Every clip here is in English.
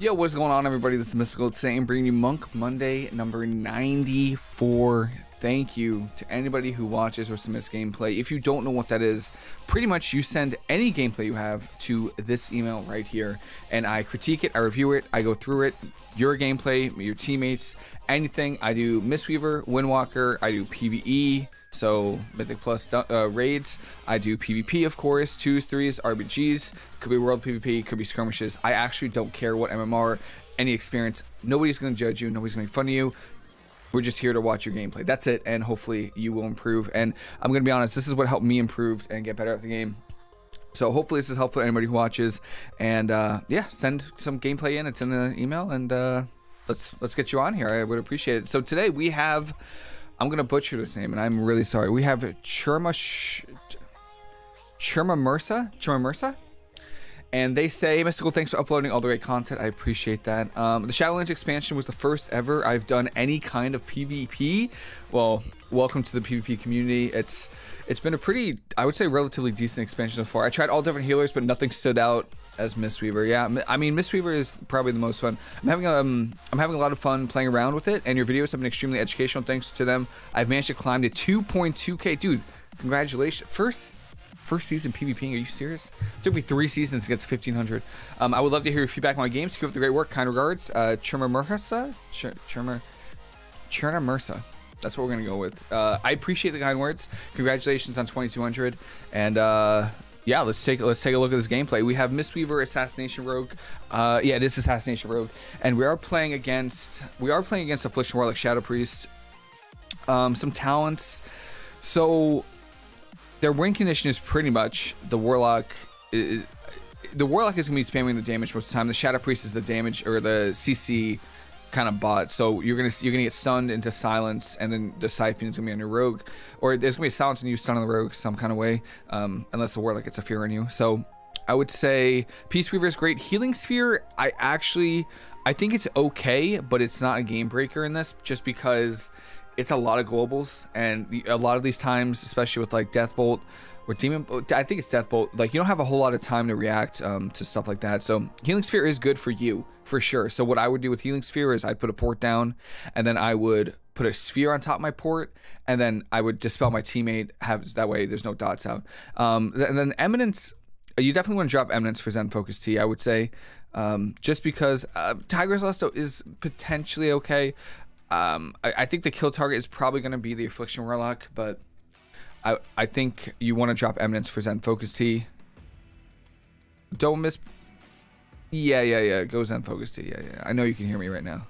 Yo, what's going on, everybody? This is Mysticall today. I'm bringing you Monk Monday number 94. Thank you to anybody who watches or submits gameplay. If you don't know what that is, pretty much you send any gameplay you have to this email right here, and I critique it, I review it, I go through it, your gameplay, your teammates, anything. I do Mistweaver, Windwalker, I do PvE, so Mythic Plus uh, raids. I do PvP, of course, twos, threes, RBGs. Could be World PvP, could be skirmishes. I actually don't care what MMR, any experience. Nobody's gonna judge you. Nobody's gonna make fun of you. We're just here to watch your gameplay. That's it, and hopefully you will improve. And I'm gonna be honest, this is what helped me improve and get better at the game. So hopefully this is helpful to anybody who watches. And uh, yeah, send some gameplay in. It's in the email, and uh, let's let's get you on here. I would appreciate it. So today we have I'm gonna butcher this name, and I'm really sorry. We have Churma Churma Mursa, Churma Mursa, and they say, Mysticall, thanks for uploading all the great content. I appreciate that. Um, the Shadowlands expansion was the first ever I've done any kind of PvP. Well, welcome to the PvP community. It's it's been a pretty, I would say, relatively decent expansion so far. I tried all different healers, but nothing stood out as Mistweaver. Yeah, I mean, Mistweaver is probably the most fun. I'm having um, I'm having a lot of fun playing around with it, and your videos have been extremely educational. Thanks to them, I've managed to climb to 2.2k. Dude, congratulations! First First season PvPing. are you serious? It took me three seasons to get to 1500. Um, I would love to hear your feedback on my games. Keep up the great work. Kind regards, uh, Churma Mursa? Churma, Churna Mursa. That's what we're to go with. Uh, I appreciate the kind words. Congratulations on 2200. And, uh, yeah, let's take let's take a look at this gameplay. We have Mistweaver, Assassination Rogue. Uh, yeah, this is Assassination Rogue, and we are playing against we are playing against Affliction Warlock, Shadow Priest. Um, some talents. So their win condition is pretty much the Warlock. Is, the Warlock is gonna be spamming the damage most of the time. The Shadow Priest is the damage or the CC kind of bot. So you're gonna you're gonna get stunned into silence, and then the Siphon is gonna be on your rogue, or there's gonna be silence and you stun on the rogue some kind of way, um, unless the Warlock gets a fear on you. So I would say Peace Weaver is great. Healing Sphere, I actually I think it's okay, but it's not a game breaker in this, just because it's a lot of globals, and a lot of these times, especially with like Deathbolt or Demon, I think it's Deathbolt. Like you don't have a whole lot of time to react um, to stuff like that. So Healing Sphere is good for you for sure. So what I would do with Healing Sphere is I'd put a port down, and then I would put a sphere on top of my port, and then I would dispel my teammate. Have that way there's no dots out. Um, and then Eminence, you definitely want to drop Eminence for Zen Focus Tea i would say. Um, just because uh, Tiger Celestial is potentially okay. Um, I, I, think the kill target is probably going to be the Affliction Warlock, but I I think you want to drop Eminence for Zen Focus Tea. Don't miss. Yeah, yeah, yeah. Go Zen Focus Tea. Yeah, yeah. I know you can hear me right now.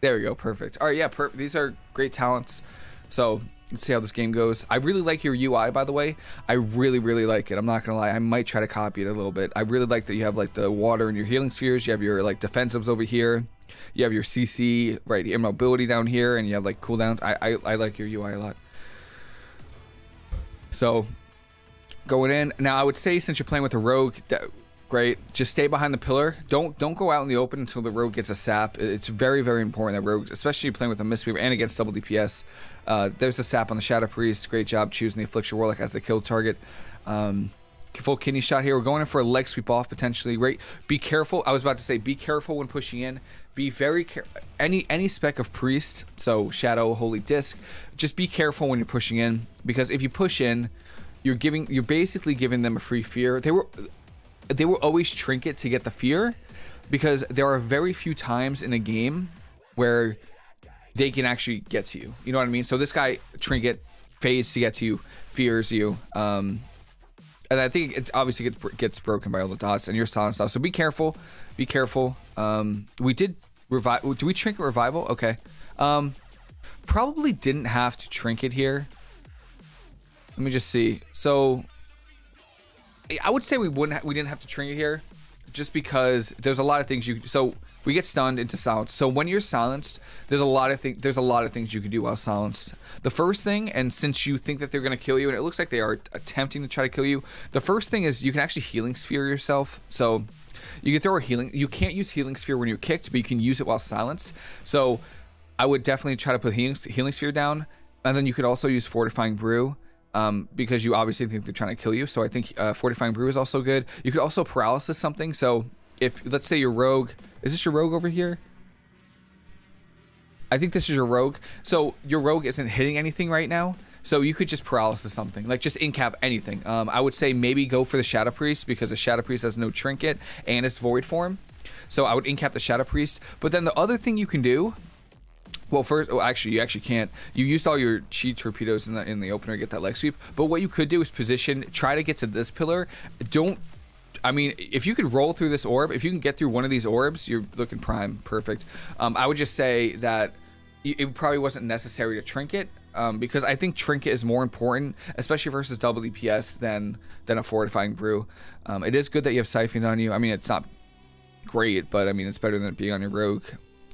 There we go. Perfect. All right, yeah. Per these are great talents. So let's see how this game goes. I really like your UI, by the way. I really, really like it. I'm not gonna lie. I might try to copy it a little bit. I really like that you have like the water and your healing spheres. You have your like defensives over here. You have your CC right here, mobility down here, and you have like cooldown. I, I I like your UI a lot. So going in now, I would say since you're playing with a rogue, great. Just stay behind the pillar. Don't don't go out in the open until the rogue gets a sap. It's very very important that rogue, especially playing with a Mistweaver and against double DPS. Uh, there's a sap on the Shadow Priest. Great job choosing the Affliction Warlock as the kill target. Um, full kidney shot here. We're going in for a leg sweep off potentially. Right. Be careful. I was about to say be careful when pushing in. Be very careful. Any any spec of priest, so shadow, holy disc. Just be careful when you're pushing in because if you push in, you're giving you're basically giving them a free fear. They were they will always trinket to get the fear because there are very few times in a game where they can actually get to you. You know what I mean? So this guy trinket fades to get to you, fears you. Um, and I think it obviously gets gets broken by all the dots and your silent stuff. So be careful, be careful. Um, we did revive. Do we trinket revival? Okay. Um, probably didn't have to trinket here. Let me just see. So I would say we wouldn't. we didn't have to trinket here, just because there's a lot of things you. So we get stunned into silence. So when you're silenced, there's a lot of things. There's a lot of things you can do while silenced. The first thing, and since you think that they're gonna kill you, and it looks like they are attempting to try to kill you, the first thing is you can actually healing sphere yourself. So you can throw a healing. You can't use healing sphere when you're kicked, but you can use it while silenced. So I would definitely try to put healing, healing sphere down, and then you could also use fortifying brew. Um, because you obviously think they're trying to kill you. So I think uh, Fortifying Brew is also good. You could also paralysis something. So if let's say your rogue, is this your rogue over here? I think this is your rogue. So your rogue isn't hitting anything right now. So you could just paralysis something, like just incap anything. Um, I would say maybe go for the Shadow Priest because the Shadow Priest has no trinket and it's void form. So I would incap the Shadow Priest. But then the other thing you can do well, first, well, actually, you actually can't. You used all your chi torpedoes in the in the opener get that leg sweep. But what you could do is position, try to get to this pillar. Don't. I mean, if you could roll through this orb, if you can get through one of these orbs, you're looking prime, perfect. Um, I would just say that it probably wasn't necessary to trinket um, because I think trinket is more important, especially versus double DPS than than a fortifying brew. Um, it is good that you have siphon on you. I mean, it's not great, but I mean, it's better than it being on your rogue.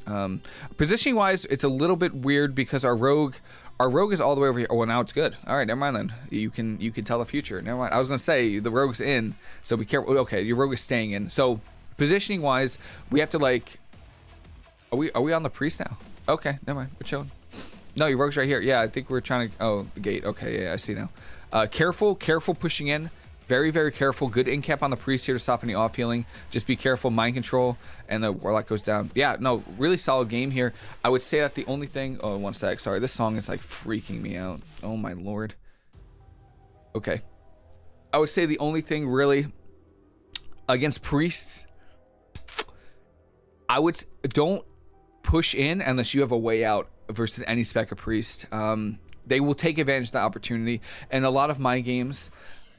Um, positioning wise, it's a little bit weird because our rogue, our rogue is all the way over here. Oh, well, now it's good. All right, never mind then. You can you can tell the future. Never mind. I was gonna say the rogue's in, so be careful. Okay, your rogue is staying in. So positioning wise, we have to like. Are we are we on the priest now? Okay, never mind. We're chilling. No, your rogue's right here. Yeah, I think we're trying to. Oh, the gate. Okay, yeah, I see now. Uh, careful, careful pushing in. Very, very careful. Good incap on the priest here to stop any off healing. Just be careful. Mind control, and the warlock goes down. Yeah, no, really solid game here. I would say that the only thing. Oh, one sec. Sorry, this song is like freaking me out. Oh my lord. Okay. I would say the only thing really against priests. I would don't push in unless you have a way out versus any spec of priest. Um, they will take advantage of the opportunity. And a lot of my games,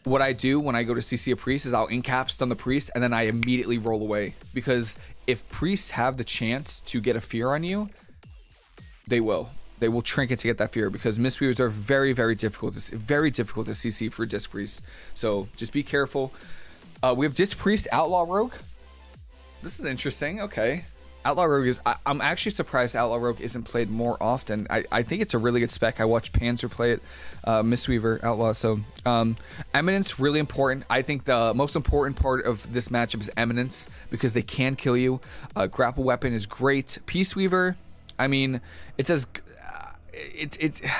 what I do when I go to CC a priest is I'll incap stun the priest and then I immediately roll away because if priests have the chance to get a fear on you, they will. They will trinket to get that fear because Mistweavers are very, very difficult. It's very difficult to CC for Disc Priest. So just be careful. Uh, we have Disc Priest Outlaw Rogue. This is interesting. Okay. Outlaw Rogue is. I, am actually surprised Outlaw Rogue isn't played more often. I, I think it's a really good spec. I watched Panzer play it, uh, Mistweaver Outlaw. So um, Eminence really important. I think the most important part of this matchup is Eminence because they can kill you. Uh, grapple weapon is great. Peace Weaver. I mean, it's as uh, it's it's.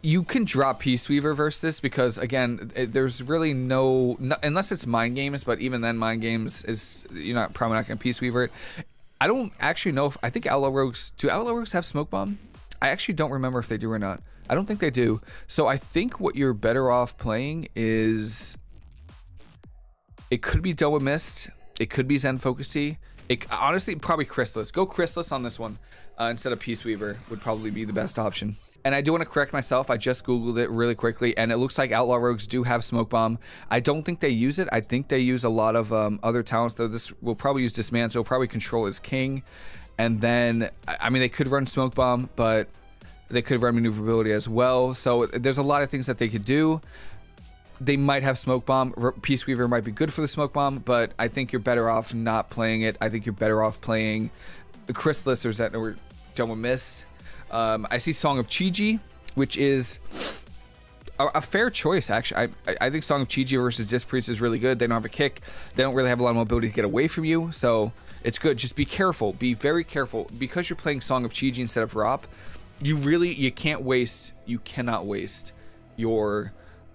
You can drop Peace Weaver versus this because again, it, there's really no, no, unless it's mind games, but even then, mind games is you're not probably not gonna Peace Weaver it I don't actually know if I think Outlaw Rogues do Outlaw Rogues have smoke bomb? I actually don't remember if they do or not. I don't think they do. So I think what you're better off playing is it could be Dome Mist, it could be Zen Focus Tea. It honestly probably Chrysalis. Go Chrysalis on this one uh, instead of Peace Weaver would probably be the best option. And I do want to correct myself. I just Googled it really quickly, and it looks like Outlaw Rogues do have Smoke Bomb. I don't think they use it. I think they use a lot of um, other talents, though. This will probably use Dismantle, probably Control is King. And then, I mean, they could run Smoke Bomb, but they could run Maneuverability as well. So there's a lot of things that they could do. They might have Smoke Bomb. Peace Weaver might be good for the Smoke Bomb, but I think you're better off not playing it. I think you're better off playing the Chrysalis or Zet or Dome of Mist um, I see Song of Chi-Ji, which is a, a, fair choice, actually. I, I think Song of Chi-Ji versus Disc Priest is really good. They don't have a kick. They don't really have a lot of mobility to get away from you, so it's good. Just be careful. Be very careful. Because you're playing Song of Chi-Ji instead of Rop, you really, you can't waste, you cannot waste your,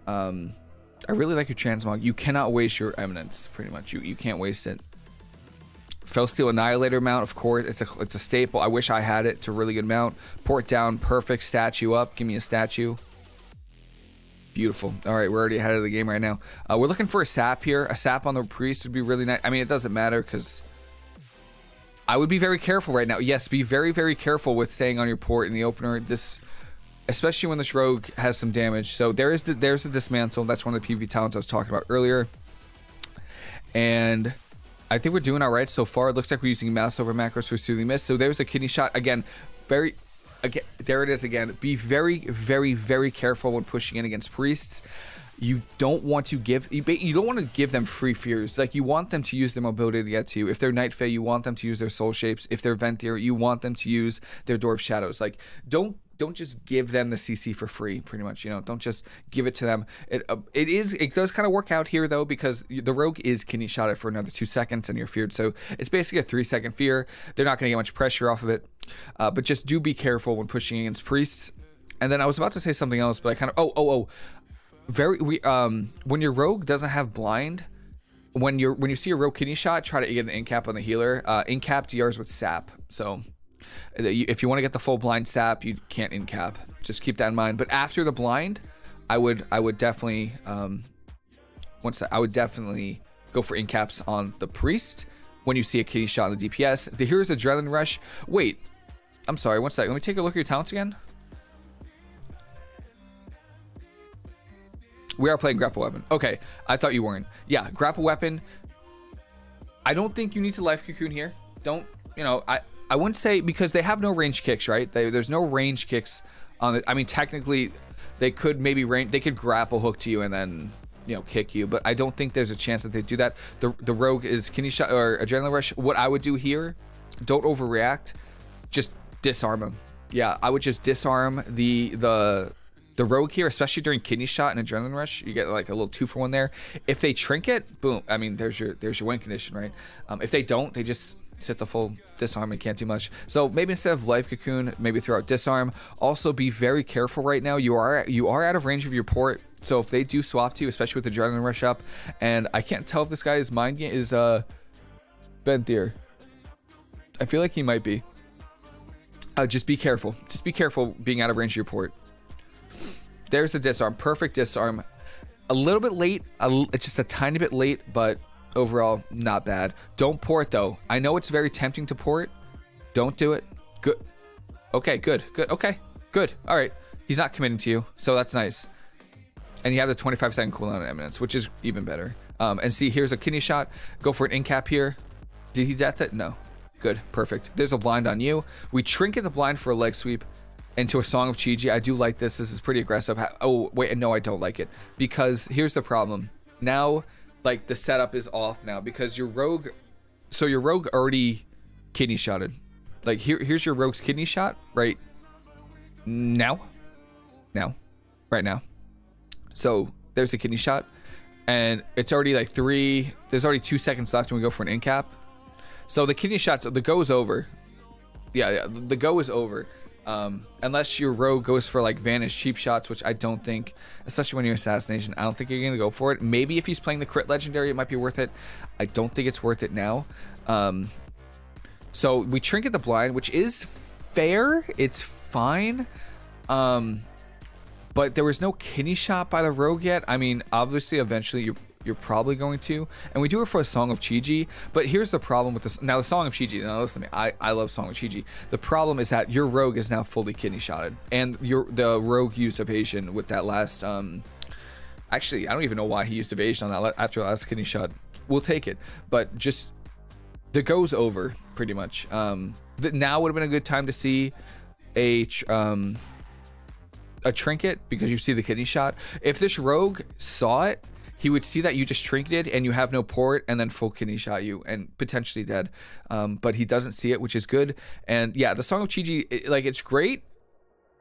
um, I really like your transmog. You cannot waste your eminence, pretty much. You, you can't waste it. Felsteel Annihilator mount, of course, it's a it's a staple. I wish I had it. It's a really good mount. Port down, perfect. Statue up. Give me a statue. Beautiful. All right, we're already ahead of the game right now. Uh, we're looking for a sap here. A sap on the priest would be really nice. I mean, it doesn't matter because I would be very careful right now. Yes, be very, very careful with staying on your port in the opener. This, especially when this rogue has some damage. So there is the, there's the dismantle. That's one of the PvP talents I was talking about earlier. And I think we're doing all right so far. It looks like we're using mouse over macros for soothing mist. So there's a kidney shot. Again, very, again, there it is again. Be very, very, very careful when pushing in against priests. You don't want to give you, you don't want to give them free fears. Like you want them to use their mobility to get to you. If they're Night Fae, you want them to use their soul shapes. If they're Venthyr, you want them to use their Door of Shadows. Like don't don't just give them the CC for free, pretty much. You know, don't just give it to them. It uh, it is it does kind of work out here though because the rogue is kidney shot it for another two seconds and you're feared, so it's basically a three second fear. They're not going to get much pressure off of it, uh, but just do be careful when pushing against priests. And then I was about to say something else, but I kind of oh oh oh, very we um when your rogue doesn't have blind when you're when you see a rogue kidney shot, try to get an in cap on the healer. Uh, in cap DRs with sap, so if you want to get the full blind sap, you can't in cap. Just keep that in mind. But after the blind, I would I would definitely um, once I would definitely go for in caps on the priest when you see a kidney shot on the DPS. The here's adrenaline rush. Wait, I'm sorry. One sec. Let me take a look at your talents again. We are playing grapple weapon. Okay, I thought you weren't. Yeah, grapple weapon. I don't think you need to life cocoon here. Don't you know? I I wouldn't say because they have no range kicks, right? They, there's no range kicks on it. I mean, technically, they could maybe range. They could grapple hook to you and then you know kick you, but I don't think there's a chance that they do that. The the rogue is kidney shot or adrenaline rush. What I would do here, don't overreact. Just disarm him. Yeah, I would just disarm the the the rogue here, especially during kidney shot and adrenaline rush, you get like a little two for one there. If they trinket, boom. I mean, there's your there's your win condition, right? Um, if they don't, they just sit the full disarm and can't do much. So maybe instead of life cocoon, maybe throw out disarm. Also, be very careful right now. You are you are out of range of your port. So if they do swap to you, especially with the adrenaline rush up, and I can't tell if this guy is mind game is uh Venthyr. I feel like he might be. Uh, just be careful. Just be careful being out of range of your port. There's the disarm. Perfect disarm. A little bit late. It's just a tiny bit late, but overall, not bad. Don't port, though. I know it's very tempting to port. Don't do it. Good. Okay, good. Good. Okay, good. All right. He's not committing to you, so that's nice. And you have the 25 second cooldown on Eminence, which is even better. Um, and see, here's a kidney shot. Go for an in cap here. Did he death it? No. Good. Perfect. There's a blind on you. We trinket the blind for a leg sweep into a Song of Chi-Ji. I do like this. This is pretty aggressive. Oh, wait, no, I don't like it. Because here's the problem. Now, like, the setup is off now because your rogue... So your rogue already kidney shotted. Like, here, here's your rogue's kidney shot right now. Now. Right now. So, there's the kidney shot. And it's already like three... There's already two seconds left when we go for an in cap. So the kidney shots, the go is over. Yeah, yeah the go is over. Um, unless your rogue goes for like vanish cheap shots, which I don't think, especially when you're assassination, I don't think you're gonna go for it. Maybe if he's playing the crit legendary, it might be worth it. I don't think it's worth it now. Um, so we trinket the blind, which is fair. It's fine. Um, but there was no kidney shot by the rogue yet. I mean, obviously, eventually you're you're probably going to. And we do it for a Song of Chi-Ji. But here's the problem with this. Now, the Song of Chi-Ji, now listen to me. I, I love Song of Chi-Ji. The problem is that your rogue is now fully kidney shotted. And your the rogue used evasion with that last... um. Actually, I don't even know why he used evasion on that after the last kidney shot. We'll take it. But just... The goes over, pretty much. Um, now would have been a good time to see a... Um, a trinket because you see the kidney shot. If this rogue saw it he would see that you just trinketed and you have no port and then full kidney shot you and potentially dead. Um, but he doesn't see it, which is good. And yeah, the Song of Chi-Ji, it, like it's great,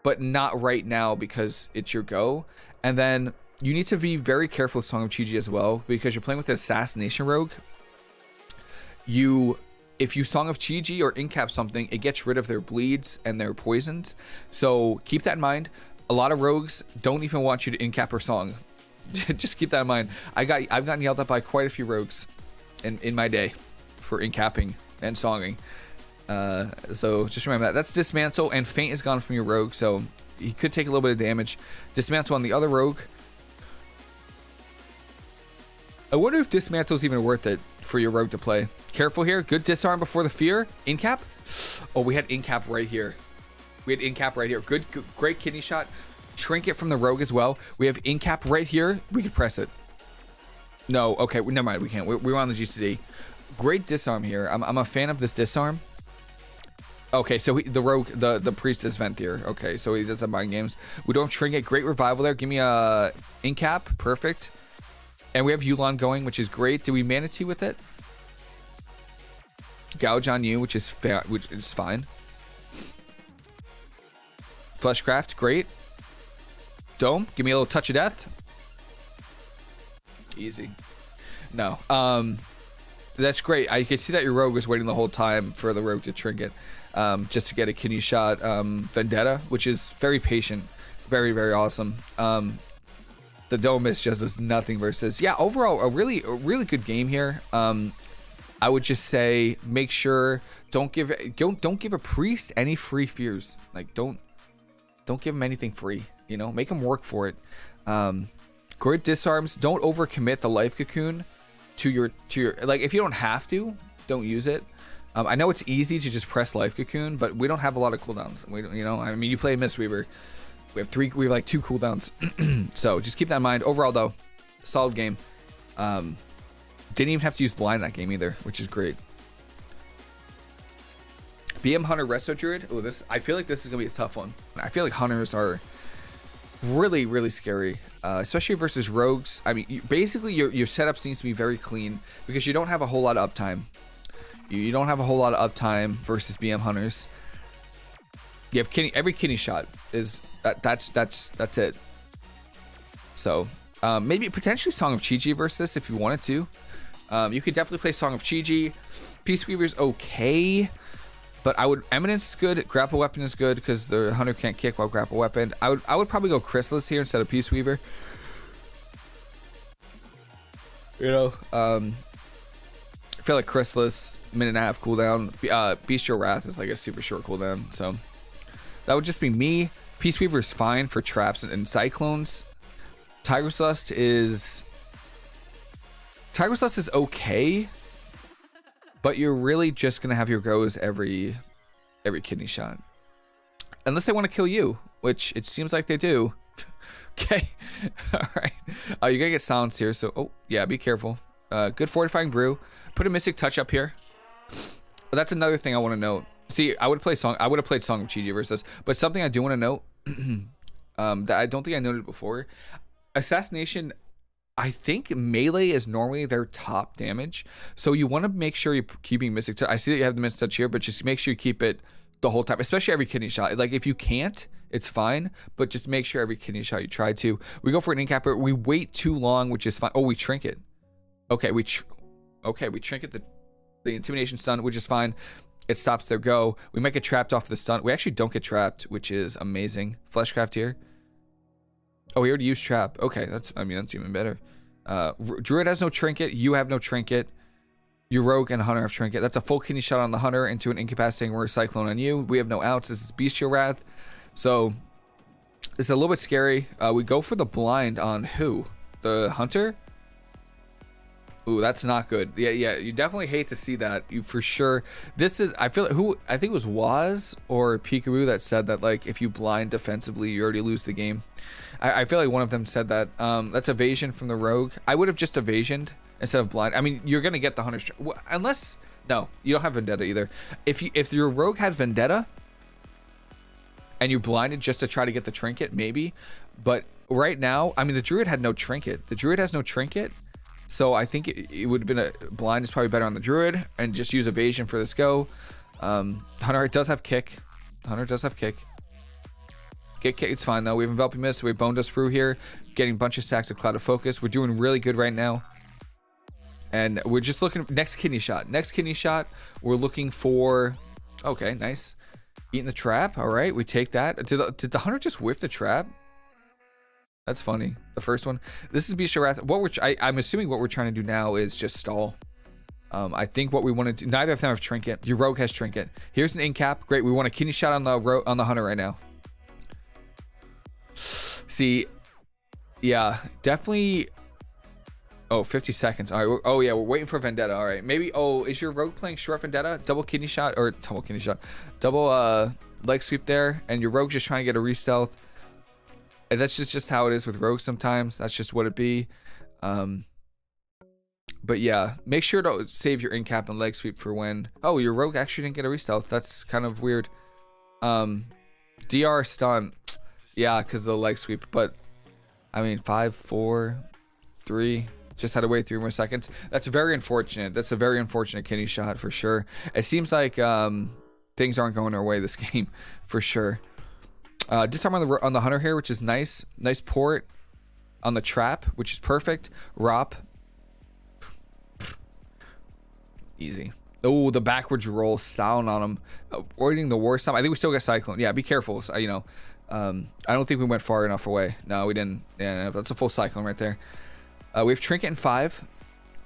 but not right now because it's your go. And then you need to be very careful with Song of Chi-Ji as well because you're playing with an Assassination Rogue. You if you Song of Chi-Ji or incap something, it gets rid of their bleeds and their poisons. So keep that in mind. A lot of rogues don't even want you to incap or song. just keep that in mind. I got I've gotten yelled at by quite a few rogues in in my day for incapping and songing. Uh, so just remember that. That's dismantle and feint is gone from your rogue, so he could take a little bit of damage. Dismantle on the other rogue. I wonder if dismantle is even worth it for your rogue to play. Careful here. Good disarm before the fear. Incap. Oh, we had incap right here. We had incap right here. Good, good great kidney shot. Trinket from the Rogue as well. We have Incap right here. We could press it. No, okay, never mind. We can't. We're, we're on the GCD. Great disarm here. I'm, I'm a fan of this disarm. Okay, so he, the rogue, the the priest is Venthyr. Okay, so he does have mind games. We don't trinket. Great revival there. Give me a incap. Perfect. And we have Yu'lon going, which is great. Do we Mana Tea with it? Gouge on you, which is which is fine. Fleshcraft, great. Dome, give me a little touch of death. Easy. No. Um, that's great. I can see that your rogue was waiting the whole time for the rogue to trinket, um, just to get a kidney shot um, vendetta, which is very patient, very very awesome. Um, the don't miss just does nothing versus yeah overall a really a really good game here um i would just say make sure don't give don't don't give a priest any free fears like don't don't give him anything free you know make him work for it um great disarms don't overcommit the life cocoon to your to your like if you don't have to don't use it um, I know it's easy to just press life cocoon, but we don't have a lot of cooldowns. We, don't, you know, I mean, you play Mistweaver, we have three. We have like two cooldowns. so just keep that in mind. Overall, though, solid game. Um, didn't even have to use blind that game either, which is great. BM Hunter Resto Druid. Oh, this. I feel like this is gonna be a tough one. I feel like hunters are really, really scary, uh, especially versus rogues. I mean, you, basically, your your setup needs to be very clean because you don't have a whole lot of uptime. You, you don't have a whole lot of uptime versus BM hunters. You have kidney. Every kidney shot is that, that's that's that's it. So um, maybe potentially Song of Chi-Ji versus if you wanted to. Um, you could definitely play Song of Chi-Ji. Peace Weaver's okay, but I would Eminence is good. Grapple Weapon is good because the hunter can't kick while grapple weapon. I would I would probably go Chrysalis here instead of Peace Weaver. You know, um, I feel like Chrysalis minute and a half cooldown. Uh, Bestial Wrath is like a super short cooldown, so that would just be me. Peace Weaver is fine for traps and, and cyclones. Tiger's Lust is Tiger's Lust is okay, but you're really just gonna have your goes every every kidney shot, unless they want to kill you, which it seems like they do. okay, all right. Uh, you're gonna get silenced here, so oh yeah, be careful. Uh, good fortifying brew. Put a mystic touch up here. That's another thing I want to note. See, I would play song. I would have played Song of Chi-Ji versus, but something I do want to note um, that I don't think I noted before. Assassination, I think melee is normally their top damage. So you want to make sure you're keeping Mystic Touch. I see that you have the Mystic Touch here, but just make sure you keep it the whole time, especially every kidney shot. Like if you can't, it's fine, but just make sure every kidney shot you try to. We go for an incapper. We wait too long, which is fine. Oh, we trinket. Okay, we tr okay we trinket the the intimidation stun, which is fine. It stops their go. We might get trapped off the stun. We actually don't get trapped, which is amazing. Fleshcraft here. Oh, he already used trap. Okay, that's, I mean, that's even better. Uh, Druid has no trinket. You have no trinket. Your rogue and hunter have trinket. That's a full kidney shot on the hunter into an incapacitating or cyclone on you. We have no outs. This is bestial wrath. So it's a little bit scary. Uh, we go for the blind on who? The hunter? Ooh, that's not good. Yeah, yeah, you definitely hate to see that. You for sure. This is I feel like who I think it was Whaazz or Pikaboo that said that like if you blind defensively, you already lose the game. I, I feel like one of them said that. Um, that's evasion from the rogue. I would have just evasioned instead of blind. I mean, you're gonna get the hunter unless no, you don't have vendetta either. If you if your rogue had vendetta and you blinded just to try to get the trinket, maybe. But right now, I mean, the druid had no trinket. The druid has no trinket so I think it, it would have been a blind is probably better on the druid and just use evasion for this go. Um, Hunter does have kick. Hunter does have kick. Get kick. It's fine though. We have enveloping mist. We have bone dust brew here. Getting a bunch of stacks of cloud of focus. We're doing really good right now. And we're just looking next kidney shot. Next kidney shot. We're looking for. Okay, nice. Eating the trap. All right, we take that. Did did the hunter just whiff the trap? That's funny. The first one. This is Bestial Wrath. What we're I, am assuming what we're trying to do now is just stall. Um, I think what we want to do. Neither of them have trinket. Your rogue has trinket. Here's an incap. Great. We want a kidney shot on the on the hunter right now. See, yeah, definitely. Oh, 50 seconds. All right. Oh yeah, we're waiting for vendetta. All right. Maybe. Oh, is your rogue playing short vendetta? Double kidney shot or double kidney shot? Double uh leg sweep there, and your rogue just trying to get a re-stealth that's just just how it is with rogues sometimes. That's just what it be. Um, but yeah, make sure to save your incap and leg sweep for when. Oh, your rogue actually didn't get a re-stealth. That's kind of weird. Um, DR stun. Yeah, because the leg sweep. But I mean, five, four, three. Just had to wait three more seconds. That's very unfortunate. That's a very unfortunate kenny shot for sure. It seems like um, things aren't going our way this game for sure. Uh, disarm on the on the hunter here, which is nice. Nice port on the trap, which is perfect. Rop. Easy. Oh, the backwards roll, styling on him. Avoiding the worst time. I think we still got Cyclone. Yeah, be careful. So, you know, Um, I don't think we went far enough away. No, we didn't. Yeah, that's a full cyclone right there. Uh, we have Trinket in five,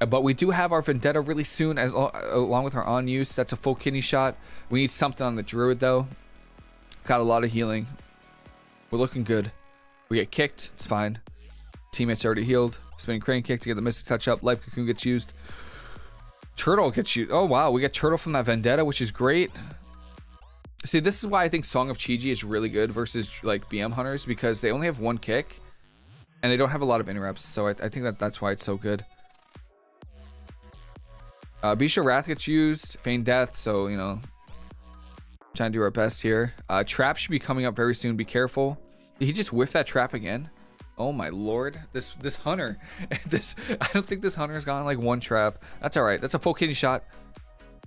uh, but we do have our Vendetta really soon, as along with our on use. That's a full kidney shot. We need something on the Druid though. Got a lot of healing. We're looking good. We get kicked. It's fine. Teammates already healed. Spinning crane kick to get the mystic touch up. Life cocoon gets used. Turtle gets you. Oh wow, we get turtle from that Vendetta, which is great. See, this is why I think Song of Chi-Ji is really good versus like BM hunters because they only have one kick and they don't have a lot of interrupts. So I, I think that that's why it's so good. Uh, Bestial Wrath gets used, Feign Death, so you know, trying to do our best here. Uh, trap should be coming up very soon. Be careful. Did he just whiff that trap again? Oh my lord, this this hunter, this I don't think this hunter's gotten like one trap. That's all right. That's a full kidney shot.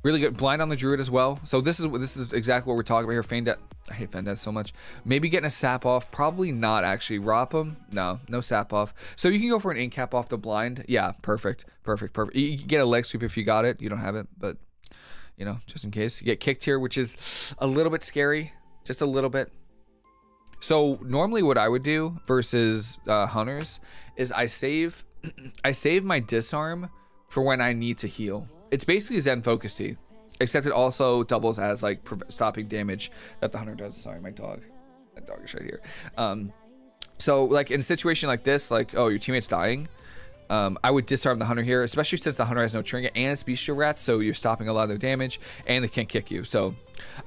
Really good. Blind on the druid as well. So this is what this is exactly what we're talking about here. Feign Death. I hate Feign Death so much. Maybe getting a sap off. Probably not actually. Rop him. No, no sap off. So you can go for an incap off the blind. Yeah, perfect, perfect, perfect. You can get a leg sweep if you got it. You don't have it, but you know, just in case you get kicked here, which is a little bit scary, just a little bit. So normally, what I would do versus uh, hunters is I save, I save my disarm for when I need to heal. It's basically Zen Focus Tea, except it also doubles as like stopping damage that the hunter does. Sorry, my dog. That dog is right here. Um, so like in a situation like this, like oh your teammate's dying, um, I would disarm the hunter here, especially since the hunter has no trinket and it's bestial wrath, so you're stopping a lot of their damage and they can't kick you. So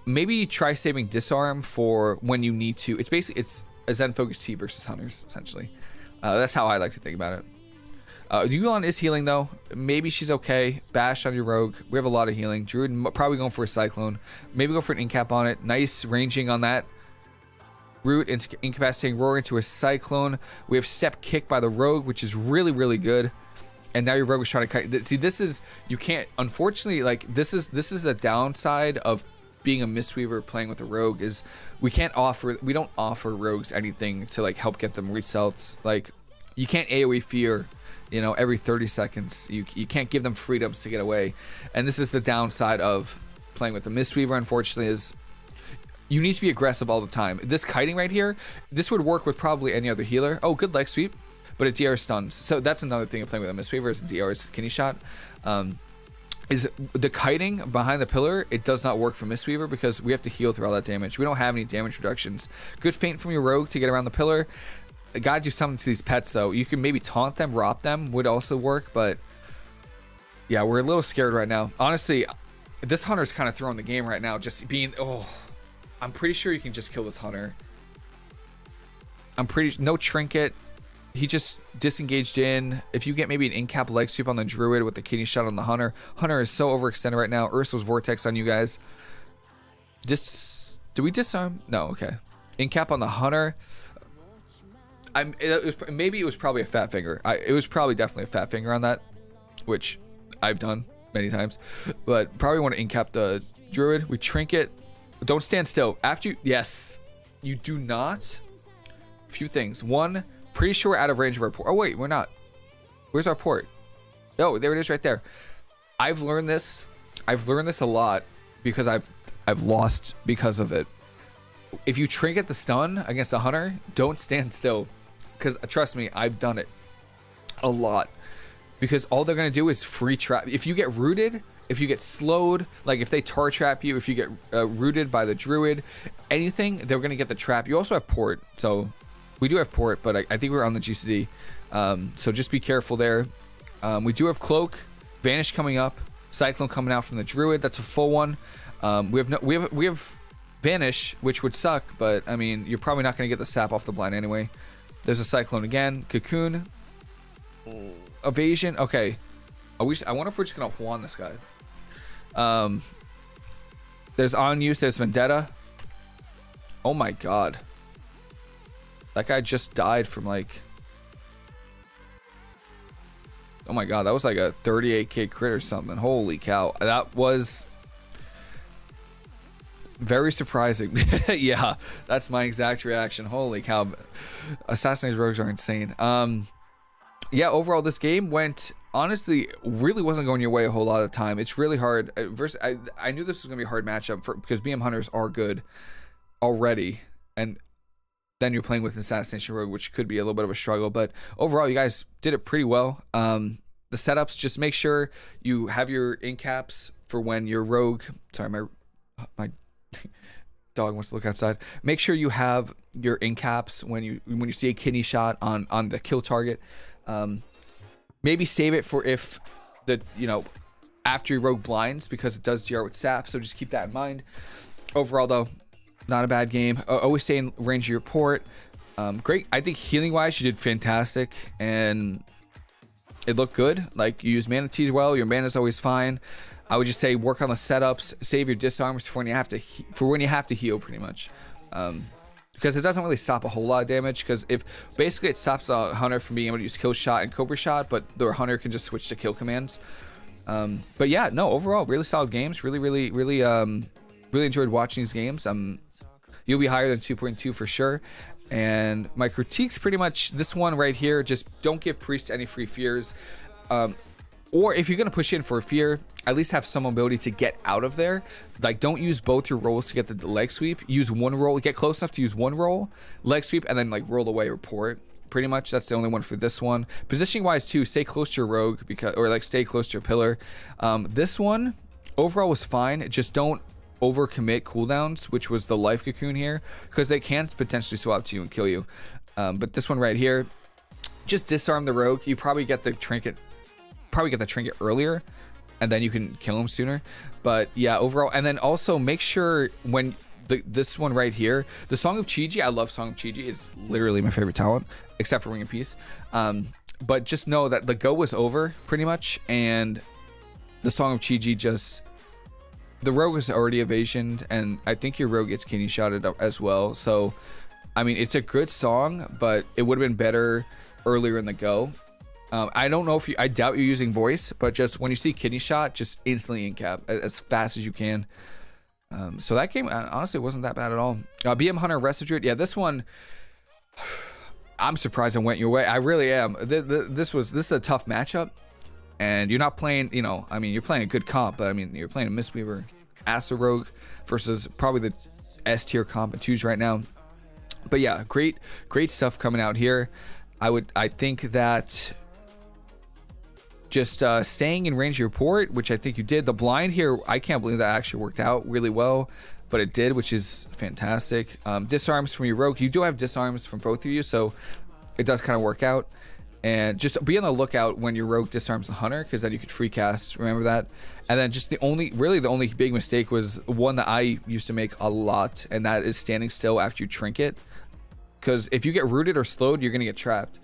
maybe try saving disarm for when you need to. It's basically it's a Zen Focus Tea versus hunters essentially. Uh, that's how I like to think about it. Uh, Yu'lon is healing though. Maybe she's okay. Bash on your rogue. We have a lot of healing. Druid probably going for a cyclone. Maybe go for an incap on it. Nice ranging on that. Root into incapacitating roar into a cyclone. We have step kick by the rogue, which is really really good. And now your rogue is trying to cut. See, this is you can't. Unfortunately, like this is this is the downside of being a Mistweaver playing with a rogue is we can't offer we don't offer rogues anything to like help get them results. Like you can't AoE fear you know, every 30 seconds. You, you can't give them freedoms to get away. And this is the downside of playing with the Mistweaver, unfortunately, is you need to be aggressive all the time. This kiting right here, this would work with probably any other healer. Oh, good leg sweep, but it DR stuns. So that's another thing of playing with a Mistweaver is DR's kidney shot. Um, is the kiting behind the pillar, it does not work for Mistweaver because we have to heal through all that damage. We don't have any damage reductions. Good feint from your rogue to get around the pillar gotta do something to these pets though. You can maybe taunt them, rop them would also work, but yeah, we're a little scared right now. Honestly, this hunter's kind of throwing the game right now. Just being oh, I'm pretty sure you can just kill this hunter. I'm pretty no trinket. He just disengaged in. If you get maybe an incap leg sweep on the druid with the kidney shot on the hunter, hunter is so overextended right now. Ursol's Vortex on you guys. Dis, do we disarm? No, okay. Incap on the hunter. I'm. It was, maybe it was probably a fat finger. I, it was probably definitely a fat finger on that, which I've done many times. But probably want to incap the druid. We trinket. Don't stand still. After you, yes, you do not. Few things. One, pretty sure we're out of range of our port. Oh wait, we're not. Where's our port? Oh, there it is, right there. I've learned this. I've learned this a lot because I've I've lost because of it. If you trinket the stun against a hunter, don't stand still because uh, trust me, I've done it a lot. Because all they're gonna do is free trap. If you get rooted, if you get slowed, like if they tar trap you, if you get uh, rooted by the druid, anything, they're gonna get the trap. You also have port, so we do have port, but I, I think we're on the GCD. Um, so just be careful there. Um, we do have cloak, vanish coming up, cyclone coming out from the druid. That's a full one. Um, we have no, we have we have vanish, which would suck, but I mean you're probably not gonna get the sap off the blind anyway. There's a cyclone again. Cocoon. Evasion. Okay. I wish. I wonder if we're just gonna Juan this guy. Um. There's on use. There's vendetta. Oh my god. That guy just died from like. Oh my god, that was like a 38k crit or something. Holy cow. That was very surprising. yeah, that's my exact reaction. Holy cow. Assassin's rogues are insane. Um, yeah, overall, this game went honestly really wasn't going your way a whole lot of time. It's really hard. Versus, I, I knew this was gonna be a hard matchup for because BM hunters are good already, and then you're playing with Assassination Rogue, which could be a little bit of a struggle. But overall, you guys did it pretty well. Um, the setups, just make sure you have your in caps for when your rogue. Sorry, my my dog wants to look outside. Make sure you have your in caps when you when you see a kidney shot on on the kill target. Um, maybe save it for if the you know after your rogue blinds because it does DR with sap. So just keep that in mind. Overall, though, not a bad game. Always stay in range of your port. Um, great. I think healing wise, you did fantastic, and it looked good. Like you use mana teas well. Your mana is always fine. I would just say work on the setups, save your disarms for when you have to for when you have to heal, pretty much. Um, because it doesn't really stop a whole lot of damage. Because if basically it stops a hunter from being able to use kill shot and cobra shot, but the hunter can just switch to kill commands. Um, but yeah, no, overall, really solid games. Really, really, really, um, really enjoyed watching these games. Um, you'll be higher than 2.2 for sure. And my critiques pretty much this one right here, just don't give Priest any free fears. Um, or if you're going to push in for a fear, at least have some ability to get out of there. Like, don't use both your rolls to get the leg sweep. Use one roll, get close enough to use one roll, leg sweep, and then like roll away or port. Pretty much, that's the only one for this one. Positioning wise, too, stay close to your rogue because, or like stay close to your pillar. Um, this one overall was fine. Just don't overcommit cooldowns, which was the life cocoon here, because they can potentially swap to you and kill you. Um, but this one right here, just disarm the rogue. You probably get the trinket, probably get the trinket earlier, and then you can kill him sooner. But yeah, overall, and then also make sure when the, this one right here, the Song of Chi-Ji, I love Song of Chi-Ji. It's literally my favorite talent, except for Ring of Peace. Um, but just know that the go was over pretty much, and the Song of Chi-Ji just the rogue is already evasioned, and I think your rogue gets kidney shotted up as well. So, I mean, it's a good song, but it would have been better earlier in the go. Um, I don't know if you, I doubt you're using voice, but just when you see kidney shot, just instantly in cap as fast as you can. Um, so that game uh, honestly wasn't that bad at all. Uh, BM Hunter Resto Druid, yeah, this one. I'm surprised it went your way. I really am. This was this is a tough matchup and you're not playing, you know, I mean, you're playing a good comp, but I mean, you're playing a Mistweaver, Aster Rogue versus probably the S tier comp at twos right now. But yeah, great, great stuff coming out here. I would, I think that just uh, staying in range of your port, which I think you did. The blind here, I can't believe that actually worked out really well, but it did, which is fantastic. Um, disarms from your rogue, you do have disarms from both of you, so it does kind of work out. And just be on the lookout when your rogue disarms the hunter because then you could free cast remember that? And then just the only really the only big mistake was one that i used to make a lot and that is standing still after you trinket. Because if you get rooted or slowed you're gonna get trapped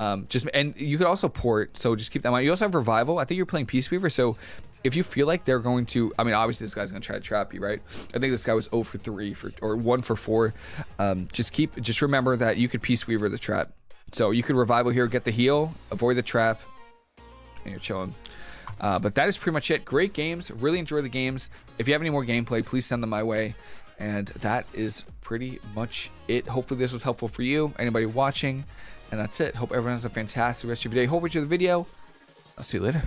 um, just and you could also port so just keep that in mind you also have revival i think you're playing peace weaver so if you feel like they're going to i mean obviously this guy's gonna try to trap you right i think this guy was 0 for 3 for or 1 for 4 um, just keep just remember that you could peace weaver the trap so you could revival here, get the heal, avoid the trap, and you're chilling. Uh, but that is pretty much it. Great games. Really enjoy the games. If you have any more gameplay, please send them my way. And that is pretty much it. Hopefully this was helpful for you, anybody watching. And that's it. Hope everyone has a fantastic rest of your day. Hope you enjoyed the video. I'll see you later.